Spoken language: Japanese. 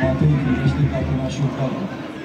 Матвей, привести, как и нашу карту.